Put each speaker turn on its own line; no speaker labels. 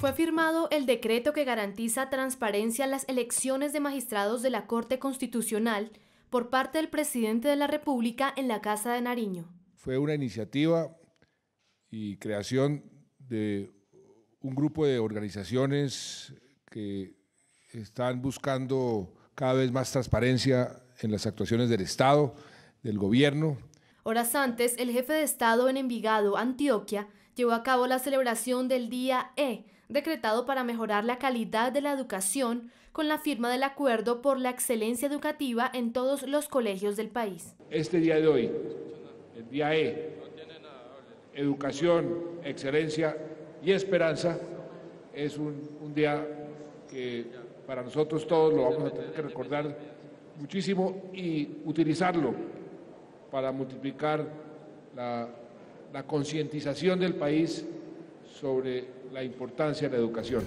Fue firmado el decreto que garantiza transparencia en las elecciones de magistrados de la Corte Constitucional por parte del presidente de la República en la Casa de Nariño.
Fue una iniciativa y creación de un grupo de organizaciones que están buscando cada vez más transparencia en las actuaciones del Estado, del gobierno.
Horas antes, el jefe de Estado en Envigado, Antioquia, llevó a cabo la celebración del Día E, decretado para mejorar la calidad de la educación con la firma del acuerdo por la excelencia educativa en todos los colegios del país.
Este día de hoy, el día E, educación, excelencia y esperanza, es un, un día que para nosotros todos lo vamos a tener que recordar muchísimo y utilizarlo para multiplicar la, concientización del país sobre la importancia de la educación.